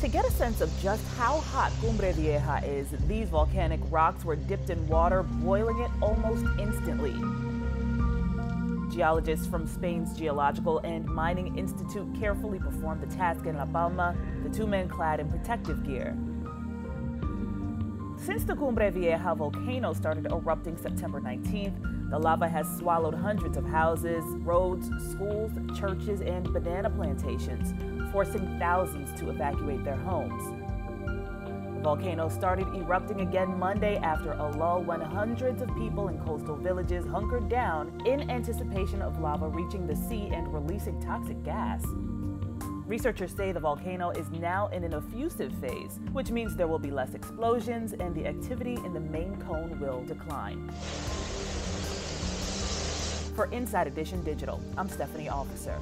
To get a sense of just how hot Cumbre Vieja is, these volcanic rocks were dipped in water, boiling it almost instantly. Geologists from Spain's Geological and Mining Institute carefully performed the task in La Palma, the two men clad in protective gear. Since the Cumbre Vieja volcano started erupting September 19th, the lava has swallowed hundreds of houses, roads, schools, churches, and banana plantations, forcing thousands to evacuate their homes. The volcano started erupting again Monday after a lull when hundreds of people in coastal villages hunkered down in anticipation of lava reaching the sea and releasing toxic gas. Researchers say the volcano is now in an effusive phase, which means there will be less explosions and the activity in the main cone will decline. For Inside Edition Digital, I'm Stephanie Officer.